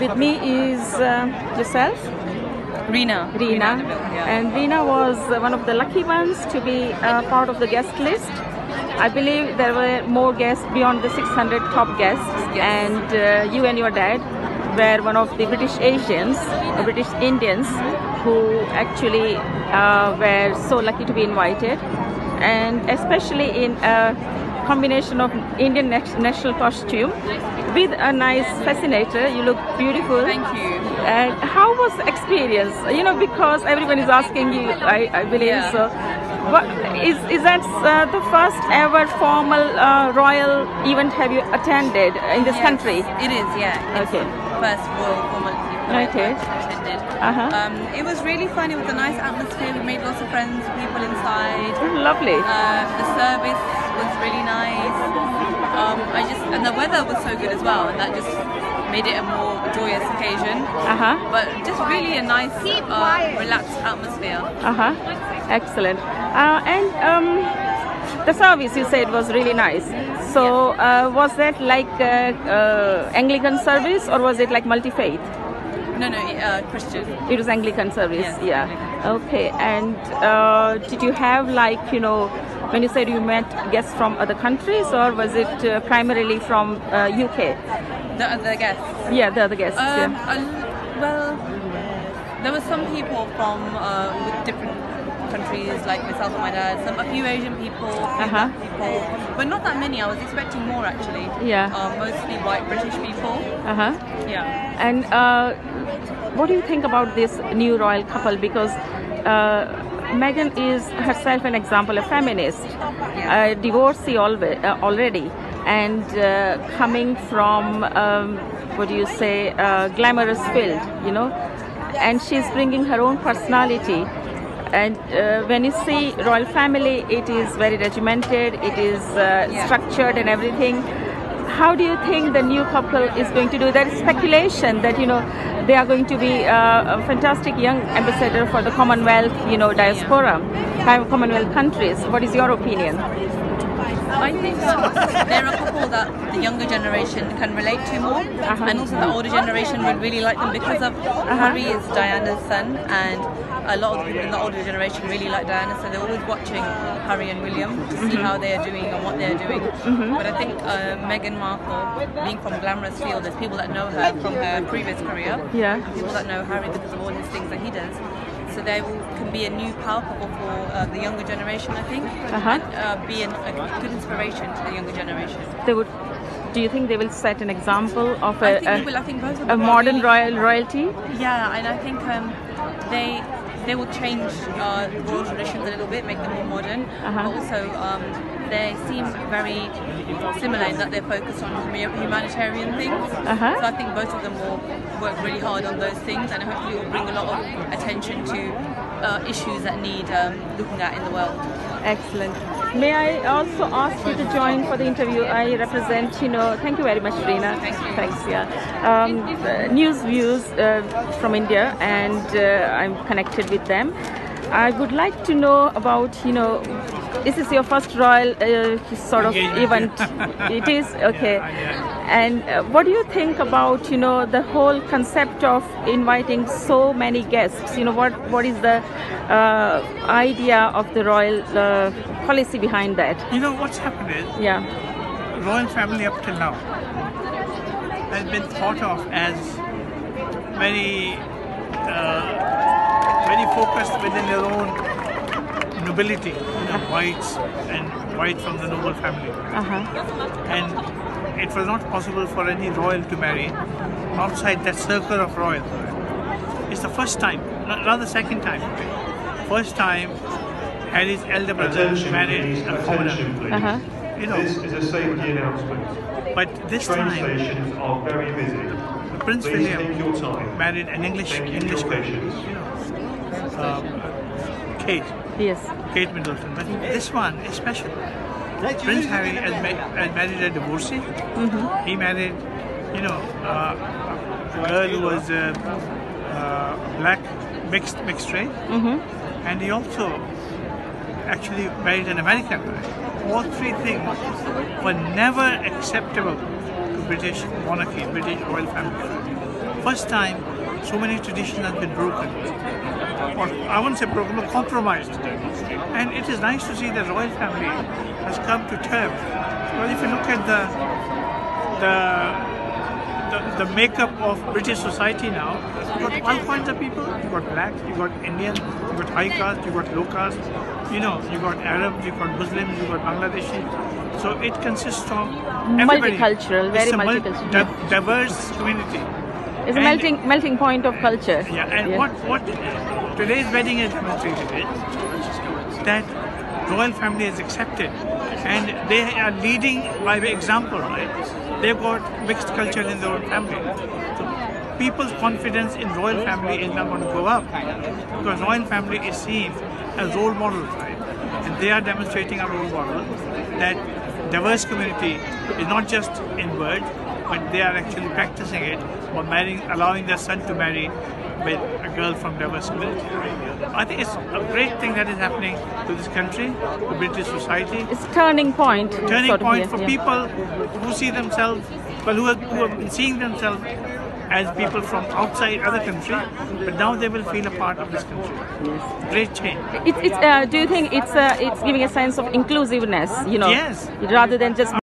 with me is uh, yourself, Rina. Reena, Annabelle, yeah. and Rina was one of the lucky ones to be uh, part of the guest list. I believe there were more guests beyond the 600 top guests, Yes. and uh, you and your dad were one of the British Asians, uh, British Indians, who actually uh, were so lucky to be invited, and especially in a combination of Indian national costume with a nice fascinator. You look beautiful. Thank you. And how was the experience? You know, because everyone is asking you, I, I believe Yeah. so. What, is, is that uh, the first ever formal uh, royal event have you attended in this Yes, country? It is, yeah. It's Okay. First formality that Okay. Attended. Uh-huh. Um, it was really fun. It was a nice atmosphere. We made lots of friends, people inside. Lovely. Um, the service was really nice. Um, I just and the weather was so good as well, and that just made it a more joyous occasion. Uh-huh. But just really a nice, uh, relaxed atmosphere. Uh-huh. Excellent. Uh, and um, the service you said was really nice. So uh, was that like uh, uh, Anglican service or was it like multi-faith? No, no, uh, Christian. It was Anglican service, Yes, yeah. Anglican. Okay, and uh, did you have like you know when you said you met guests from other countries, or was it uh, primarily from uh, UK? The other guests. Yeah, the other guests. Um, yeah. well, there were some people from uh, with different countries, like myself and my dad. Some a few Asian people, few Uh-huh. people, but not that many. I was expecting more actually. Yeah. Uh, mostly white British people. Uh huh. Yeah. And uh, what do you think about this new royal couple? Because uh, Meghan is herself an example, a feminist, a divorcee uh, already, and uh, coming from um, what do you say, uh, glamorous field, you know, and she's bringing her own personality. And uh, when you see royal family, it is very regimented, it is uh, structured and everything. How do you think the new couple is going to do? There is speculation that you know they are going to be uh, a fantastic young ambassador for the Commonwealth, you know, diaspora, Com- Commonwealth countries. What is your opinion? I think there are a couple that the younger generation can relate to more, Uh-huh. and also the older generation would really like them because of Harry is Diana's son, and a lot of people in the older generation really like Diana, so they're always watching Harry and William to see Mm-hmm. how they are doing and what they are doing. But I think uh, Meghan Markle, being from glamorous field, there's people that know her from her previous career, Yeah. and people that know Harry because of all his things that he does. So they will, can be a new couple for uh, the younger generation, I think, Uh-huh. and uh, be an, a good inspiration to the younger generation. They would. Do you think they will set an example of I a, think a, will. I think both of a modern royal royalty? Yeah, and I think um, they they will change uh, royal traditions a little bit, make them more modern, Uh-huh. but also um, they seem very similar in that they're focused on humanitarian things. Uh-huh. So I think both of them will work really hard on those things, and hopefully will bring a lot of attention to uh, issues that need um, looking at in the world. Excellent. May I also ask you to join for the interview? I represent, you know, thank you very much, Reena. Thank you. Thanks, yeah. Um, uh, NewzViewz uh, from India, and uh, I'm connected with them. I would like to know about, you know, this is your first royal uh, sort of event. it is okay. And uh, what do you think about, you know, the whole concept of inviting so many guests? You know, what what is the uh, idea of the royal uh, policy behind that? You know what's happened is Yeah. royal family up till now has been thought of as very uh, very focused within their own nobility, you know, whites and white from the noble family. Uh huh. And it was not possible for any royal to marry outside that circle of royal. It's the first time, ra- rather second time. First time Harry's elder brother Attention married please, a attention commoner. please. Uh huh. You know, This is a safety announcement. but this Train time stations are very busy. Prince Please take William your time. married an English Thank English your patience. you know, um, Kate, Yes. Kate Middleton. But this one is special. Prince Harry has, ma- has married a divorcee. He married, you know, uh, a girl who was uh, uh, black, mixed mixed race, and he also actually married an American guy. All three things were never acceptable to British monarchy, British royal family. first time so many traditions have been broken. Or I won't say broken, but compromised. And it is nice to see the royal family has come to terms. Well, if you look at the the the, the makeup of British society now, you've got all kinds of people. You've got blacks, you've got Indians, you've got high caste, you've got low caste. You know, you've got Arabs, you've got Muslims, you've got Bangladeshi. So it consists of everybody. Multicultural, very multicultural, di- diverse community. It's a melting melting point of culture. Yeah, and what what today's wedding has demonstrated is that royal family is accepted, and they are leading by example. Right? They've got mixed culture in their own family. So people's confidence in royal family is not going to go up because royal family is seen as role models, right? And they are demonstrating a role model that diverse community is not just in word, but they are actually practicing it or marrying, allowing their son to marry with a girl from diverse community. I think it's a great thing that is happening to this country, to British society It's turning point. turning sort of, point for yeah. people who see themselves, well, who have, who have been seeing themselves as people from outside other country, but now they will feel a part of this country. Yes. Great change. It's, it's, uh, do you think it's uh, it's giving a sense of inclusiveness? You know, Yes. rather than just